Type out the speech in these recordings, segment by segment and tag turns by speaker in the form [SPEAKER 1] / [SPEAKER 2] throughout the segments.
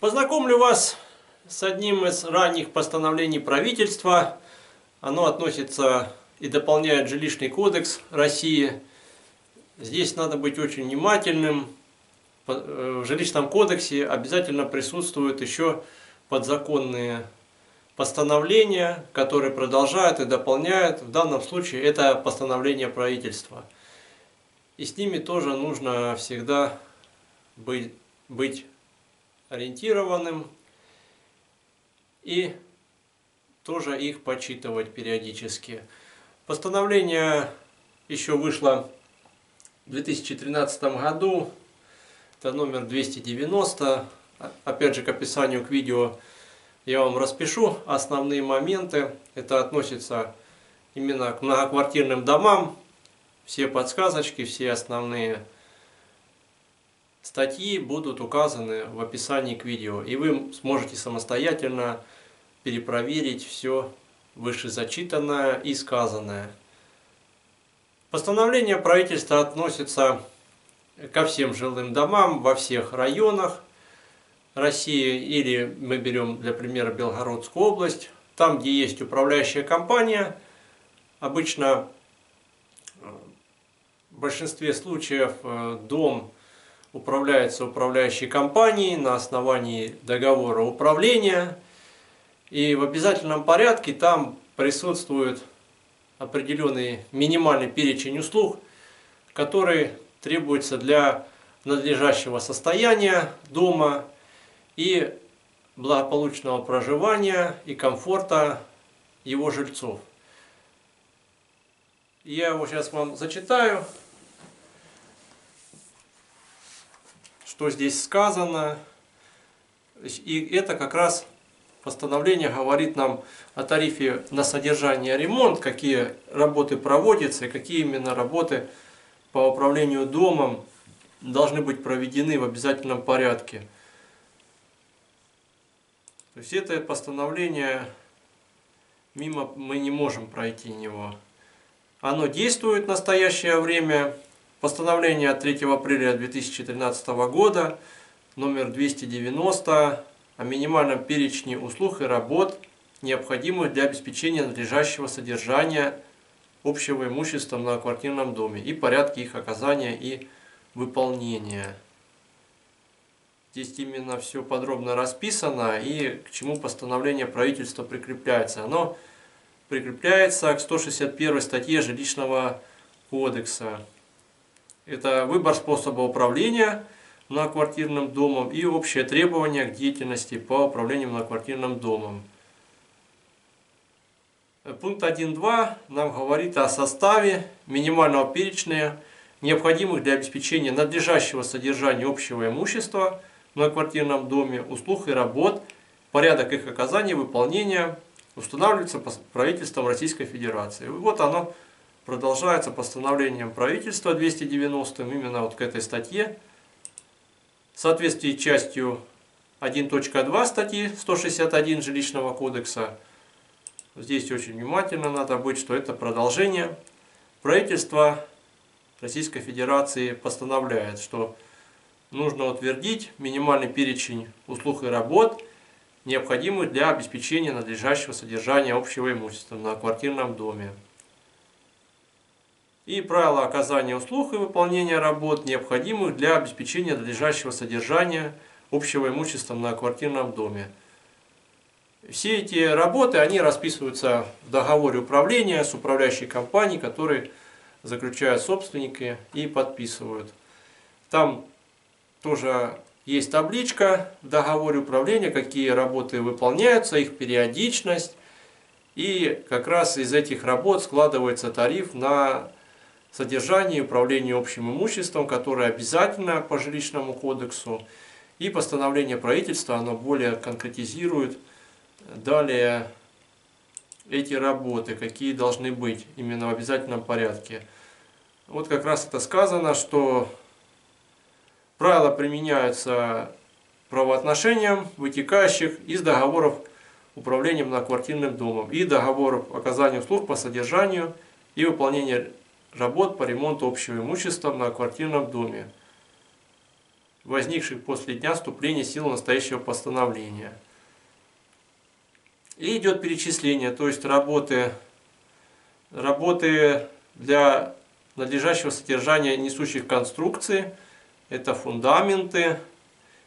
[SPEAKER 1] Познакомлю вас с одним из ранних постановлений правительства. Оно относится и дополняет жилищный кодекс России. Здесь надо быть очень внимательным. Э, в жилищном кодексе обязательно присутствуют еще подзаконные постановления, которые продолжают и дополняют. В данном случае это постановление правительства. И с ними тоже нужно всегда быть, быть ориентированным и тоже их почитывать периодически. Постановление еще вышло в 2013 году, это номер 290. Опять же к описанию к видео я вам распишу основные моменты. Это относится именно к многоквартирным домам. Все подсказочки, все основные Статьи будут указаны в описании к видео, и вы сможете самостоятельно перепроверить все вышезачитанное и сказанное. Постановление правительства относится ко всем жилым домам во всех районах России, или мы берем для примера Белгородскую область, там, где есть управляющая компания, обычно э, в большинстве случаев э, дом управляется управляющей компанией на основании договора управления. И в обязательном порядке там присутствует определенный минимальный перечень услуг, который требуется для надлежащего состояния дома и благополучного проживания и комфорта его жильцов. Я его сейчас вам зачитаю. Что здесь сказано. И это как раз постановление говорит нам о тарифе на содержание ремонт, какие работы проводятся какие именно работы по управлению домом должны быть проведены в обязательном порядке. То есть это постановление мимо мы не можем пройти него. Оно действует в настоящее время, Постановление от 3 апреля 2013 года номер 290 о минимальном перечне услуг и работ, необходимых для обеспечения надлежащего содержания общего имущества на квартирном доме и порядке их оказания и выполнения. Здесь именно все подробно расписано и к чему постановление правительства прикрепляется. Оно прикрепляется к 161 статье жилищного кодекса. Это выбор способа управления многоквартирным домом и общее требование к деятельности по управлению многоквартирным домом. Пункт 1.2 нам говорит о составе минимального перечня, необходимых для обеспечения надлежащего содержания общего имущества в многоквартирном доме, услуг и работ, порядок их оказания выполнения устанавливается правительством Российской Федерации. И вот оно продолжается постановлением правительства 290 именно вот к этой статье. В соответствии с частью 1.2 статьи 161 жилищного кодекса, здесь очень внимательно надо быть, что это продолжение. Правительство Российской Федерации постановляет, что нужно утвердить минимальный перечень услуг и работ, необходимых для обеспечения надлежащего содержания общего имущества на квартирном доме и правила оказания услуг и выполнения работ, необходимых для обеспечения надлежащего содержания общего имущества на квартирном доме. Все эти работы, они расписываются в договоре управления с управляющей компанией, который заключают собственники и подписывают. Там тоже есть табличка в договоре управления, какие работы выполняются, их периодичность. И как раз из этих работ складывается тариф на содержание и управление общим имуществом, которое обязательно по жилищному кодексу, и постановление правительства, оно более конкретизирует далее эти работы, какие должны быть именно в обязательном порядке. Вот как раз это сказано, что правила применяются правоотношениям, вытекающих из договоров управления многоквартирным домом и договоров оказания услуг по содержанию и выполнению работ по ремонту общего имущества на квартирном доме. возникших после дня вступления в силу настоящего постановления. И идет перечисление, то есть работы, работы для надлежащего содержания несущих конструкций. Это фундаменты,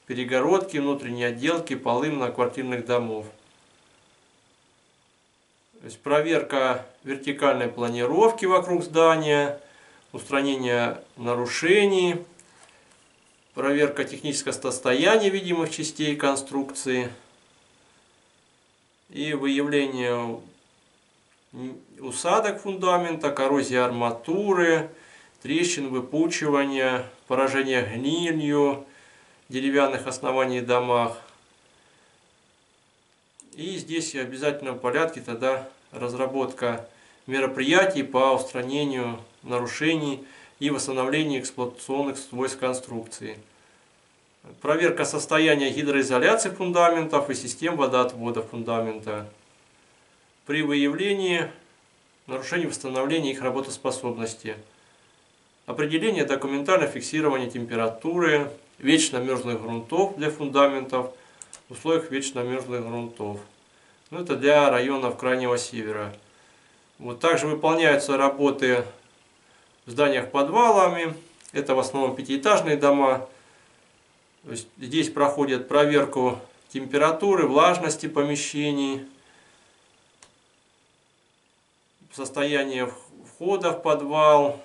[SPEAKER 1] перегородки, внутренние отделки, полы многоквартирных домов. То есть проверка вертикальной планировки вокруг здания, устранение нарушений, проверка технического состояния видимых частей конструкции и выявление усадок фундамента, коррозия арматуры, трещин, выпучивания, поражение гнилью деревянных оснований домах. И здесь в обязательном порядке тогда разработка мероприятий по устранению нарушений и восстановлению эксплуатационных свойств конструкции. Проверка состояния гидроизоляции фундаментов и систем водоотвода фундамента при выявлении нарушений восстановления их работоспособности. Определение документально фиксирования температуры, вечно мерзлых грунтов для фундаментов в условиях вечно мерзлых грунтов. Ну, это для районов Крайнего Севера. Вот также выполняются работы в зданиях подвалами. Это в основном пятиэтажные дома. Здесь проходят проверку температуры, влажности помещений, состояние входа в подвал,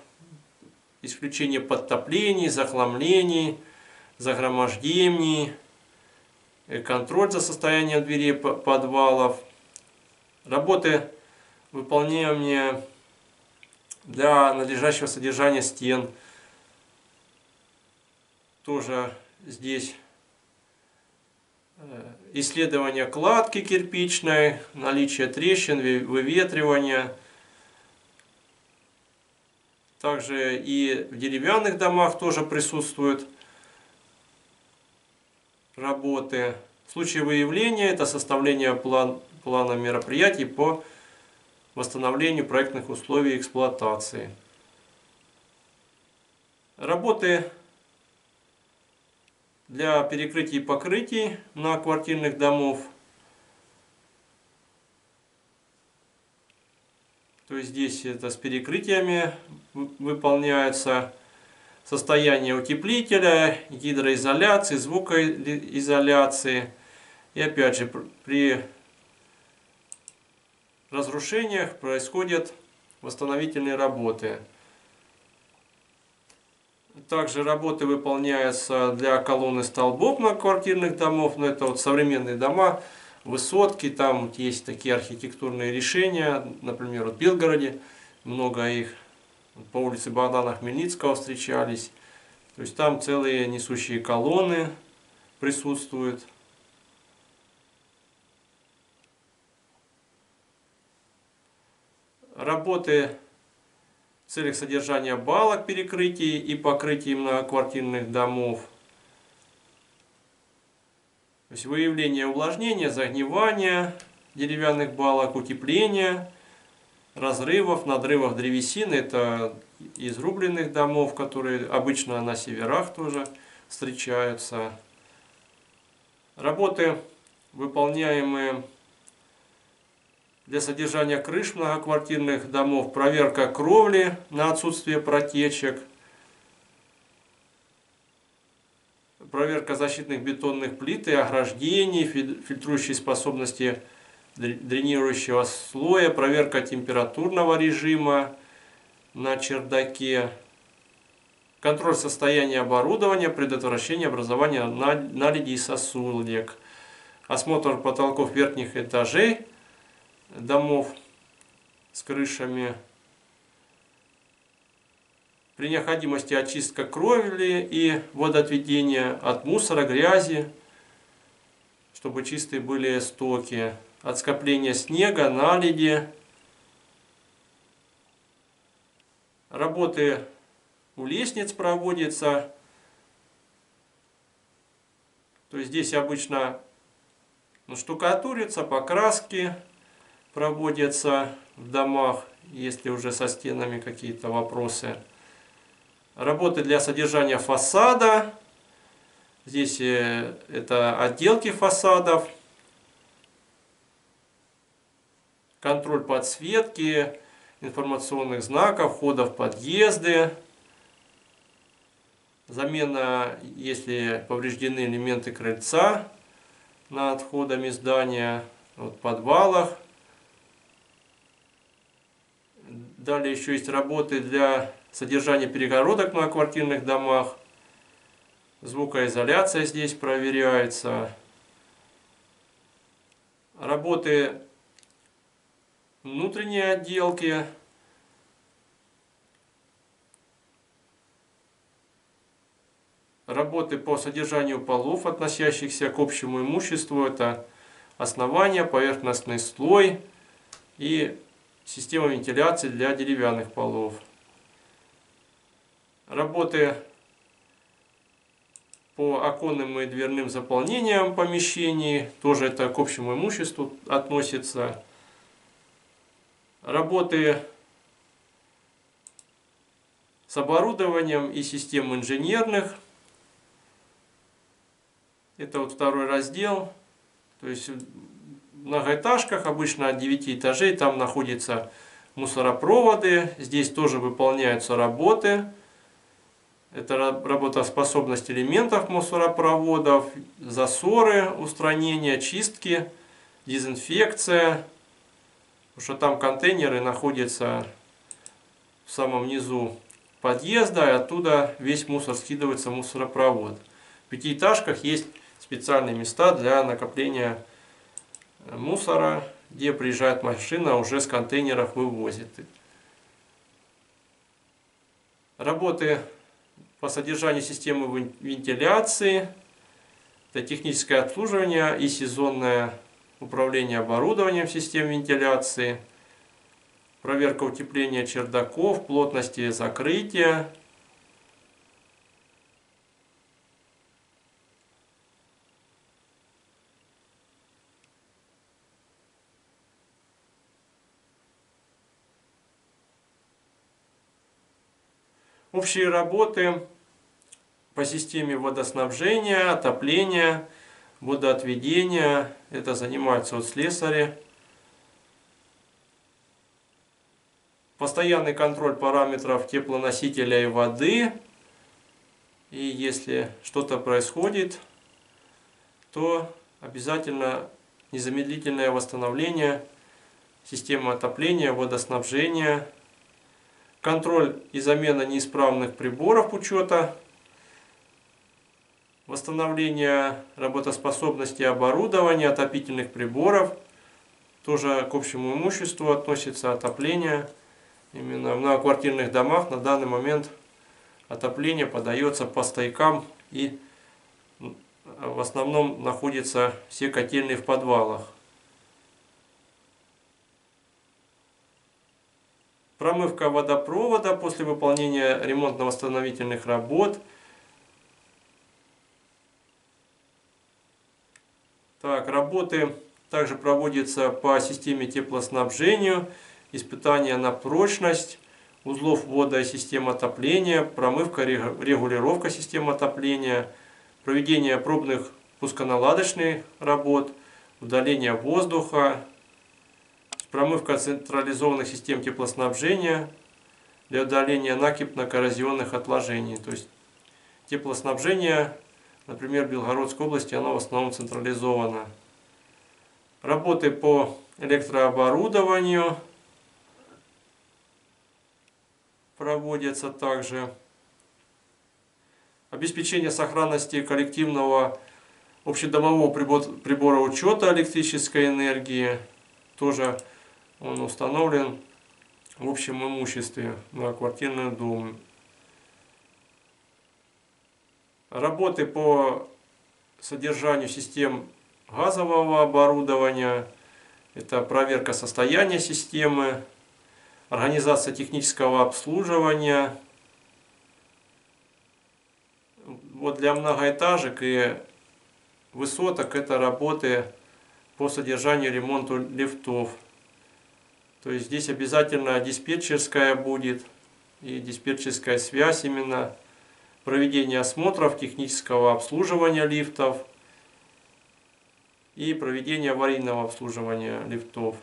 [SPEAKER 1] исключение подтоплений, захламлений, загромождений, контроль за состоянием дверей подвалов, работы, выполняемые для надлежащего содержания стен. Тоже здесь э, исследование кладки кирпичной, наличие трещин, выветривания – также и в деревянных домах тоже присутствуют работы. В случае выявления это составление план, плана мероприятий по восстановлению проектных условий эксплуатации. Работы для перекрытий покрытий на квартирных домов – То есть здесь это с перекрытиями выполняется состояние утеплителя, гидроизоляции, звукоизоляции. И опять же при разрушениях происходят восстановительные работы. Также работы выполняются для колонны столбов на квартирных домов, но это вот современные дома – высотки, там есть такие архитектурные решения, например, в Белгороде много их, по улице Богдана Хмельницкого встречались, то есть там целые несущие колонны присутствуют. Работы в целях содержания балок перекрытий и покрытий многоквартирных домов – то есть выявление увлажнения, загнивания деревянных балок, утепления, разрывов, надрывов древесины. Это из рубленных домов, которые обычно на северах тоже встречаются. Работы, выполняемые для содержания крыш многоквартирных домов, проверка кровли на отсутствие протечек – проверка защитных бетонных плит и ограждений, фильтрующей способности дренирующего слоя, проверка температурного режима на чердаке, контроль состояния оборудования, предотвращение образования наледей и сосулек, осмотр потолков верхних этажей домов с крышами, при необходимости очистка кровли и водоотведения от мусора, грязи, чтобы чистые были стоки, от скопления снега, наледи. Работы у лестниц проводятся. То есть здесь обычно ну, штукатурится, покраски проводятся в домах, если уже со стенами какие-то вопросы работы для содержания фасада, Здесь э, это отделки фасадов, контроль подсветки, информационных знаков, входов в подъезды, замена, если повреждены элементы крыльца над входами здания, в подвалах. Далее еще есть работы для содержания перегородок на квартирных домах. Звукоизоляция здесь проверяется. Работы внутренней отделки. Работы по содержанию полов, относящихся к общему имуществу. Это основание, поверхностный слой и система вентиляции для деревянных полов. Работы по оконным и дверным заполнениям помещений, тоже это к общему имуществу относится. Работы с оборудованием и систем инженерных. Это вот второй раздел. То есть в многоэтажках, обычно от 9 этажей, там находятся мусоропроводы. Здесь тоже выполняются работы. Это работоспособность элементов мусоропроводов, засоры, устранение, чистки, дезинфекция. Потому что там контейнеры находятся в самом низу подъезда, и оттуда весь мусор скидывается в мусоропровод. В пятиэтажках есть специальные места для накопления мусора, где приезжает машина, уже с контейнеров вывозит. Работы по содержанию системы вентиляции, это техническое обслуживание и сезонное управление оборудованием систем вентиляции, проверка утепления чердаков, плотности закрытия, Общие работы по системе водоснабжения, отопления, водоотведения. Это занимаются вот слесари. Постоянный контроль параметров теплоносителя и воды. И если что-то происходит, то обязательно незамедлительное восстановление системы отопления, водоснабжения, контроль и замена неисправных приборов учета, восстановление работоспособности оборудования, отопительных приборов, тоже к общему имуществу относится отопление. Именно в многоквартирных домах на данный момент отопление подается по стойкам и в основном находятся все котельные в подвалах. Промывка водопровода после выполнения ремонтно-восстановительных работ. Так, работы также проводятся по системе теплоснабжения, испытания на прочность, узлов ввода и систем отопления, промывка, регулировка системы отопления, проведение пробных пусконаладочных работ, удаление воздуха, промывка централизованных систем теплоснабжения для удаления накипно-коррозионных отложений. То есть теплоснабжение, например, в Белгородской области, оно в основном централизовано. Работы по электрооборудованию проводятся также. Обеспечение сохранности коллективного общедомового прибора учета электрической энергии тоже он установлен в общем имуществе на квартирный дом. Работы по содержанию систем газового оборудования, это проверка состояния системы, организация технического обслуживания. Вот для многоэтажек и высоток это работы по содержанию ремонту лифтов. То есть здесь обязательно диспетчерская будет и диспетчерская связь именно проведение осмотров технического обслуживания лифтов и проведение аварийного обслуживания лифтов.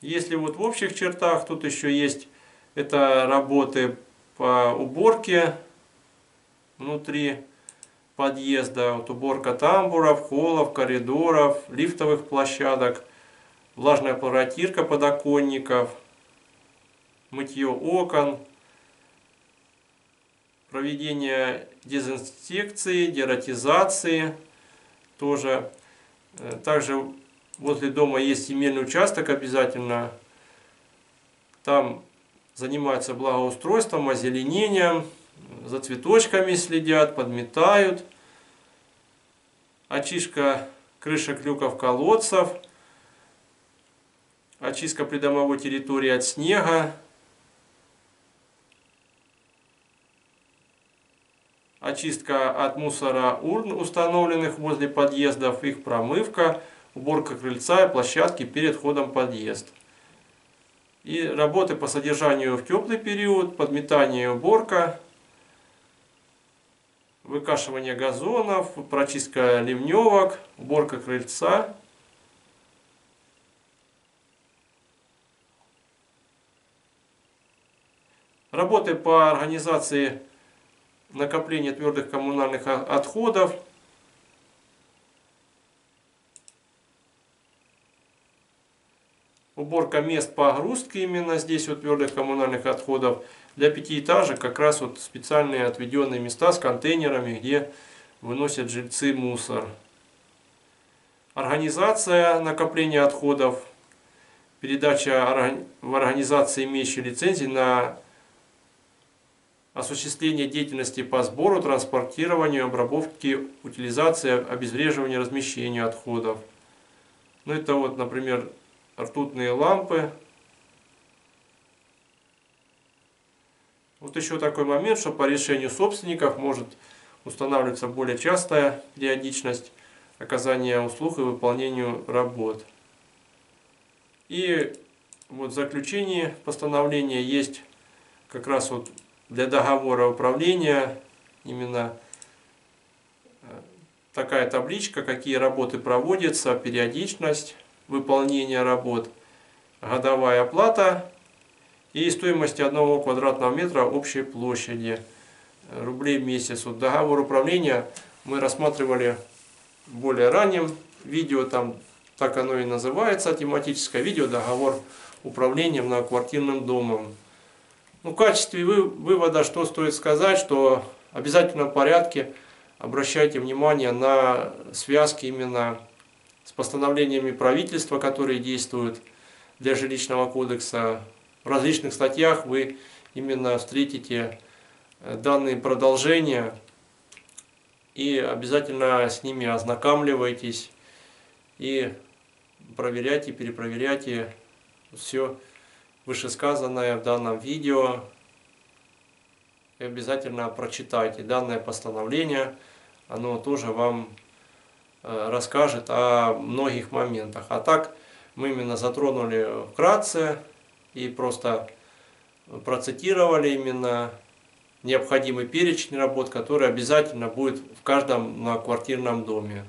[SPEAKER 1] Если вот в общих чертах, тут еще есть это работы по уборке внутри подъезда, вот уборка тамбуров, холлов, коридоров, лифтовых площадок, влажная протирка подоконников, мытье окон, проведение дезинфекции, дератизации тоже. Э, также возле дома есть земельный участок обязательно. Там занимаются благоустройством, озеленением, за цветочками следят, подметают. Очистка крышек люков колодцев. Очистка придомовой территории от снега. Очистка от мусора урн, установленных возле подъездов, их промывка, уборка крыльца и площадки перед входом подъезд. И работы по содержанию в теплый период, подметание и уборка, выкашивание газонов, прочистка ливневок, уборка крыльца. Работы по организации накопления твердых коммунальных отходов – уборка мест погрузки именно здесь вот твердых коммунальных отходов. Для пятиэтажек как раз вот специальные отведенные места с контейнерами, где выносят жильцы мусор. Организация накопления отходов, передача в организации, имеющей лицензии на осуществление деятельности по сбору, транспортированию, обработке, утилизации, обезвреживанию, размещению отходов. Ну это вот, например, ртутные лампы. Вот еще такой момент, что по решению собственников может устанавливаться более частая периодичность оказания услуг и выполнению работ. И вот в заключении постановления есть как раз вот для договора управления именно э, такая табличка, какие работы проводятся, периодичность выполнения работ, годовая оплата и стоимость одного квадратного метра общей площади э, рублей в месяц. Вот договор управления мы рассматривали более ранним видео, там так оно и называется, тематическое видео, договор управления многоквартирным домом. Ну, в качестве вывода, что стоит сказать, что в обязательном порядке обращайте внимание на связки именно с постановлениями правительства, которые действуют для жилищного кодекса. В различных статьях вы именно встретите э, данные продолжения и обязательно с ними ознакомливайтесь и проверяйте, перепроверяйте все вышесказанное в данном видео и обязательно прочитайте данное постановление, оно тоже вам Э, расскажет о многих моментах. А так мы именно затронули вкратце и просто процитировали именно необходимый перечень работ, который обязательно будет в каждом на квартирном доме.